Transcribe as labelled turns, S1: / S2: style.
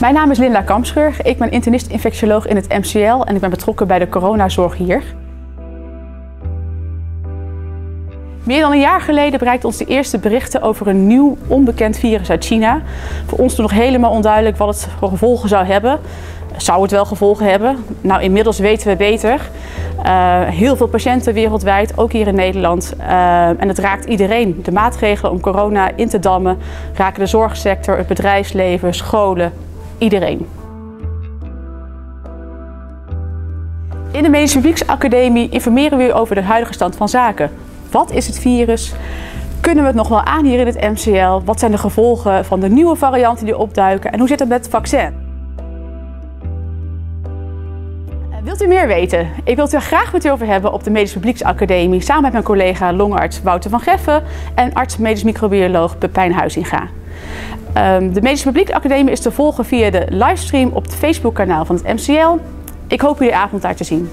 S1: Mijn naam is Linda Kampscheur. Ik ben internist-infectioloog in het MCL en ik ben betrokken bij de coronazorg hier. Meer dan een jaar geleden bereikten ons de eerste berichten over een nieuw onbekend virus uit China. Voor ons toen nog helemaal onduidelijk wat het voor gevolgen zou hebben. Zou het wel gevolgen hebben? Nou, inmiddels weten we beter. Uh, heel veel patiënten wereldwijd, ook hier in Nederland. Uh, en het raakt iedereen. De maatregelen om corona in te dammen raken de zorgsector, het bedrijfsleven, scholen, iedereen. In de Medische Publieksacademie informeren we u over de huidige stand van zaken. Wat is het virus? Kunnen we het nog wel aan hier in het MCL? Wat zijn de gevolgen van de nieuwe varianten die opduiken? En hoe zit het met het vaccin? Wilt u meer weten? Ik wil het graag met u over hebben op de Medische Publieksacademie samen met mijn collega longarts Wouter van Geffen en arts medisch microbioloog Pepijn Huizinga. Um, de Medische Publieksacademie is te volgen via de livestream op het Facebookkanaal van het MCL. Ik hoop de avond daar te zien.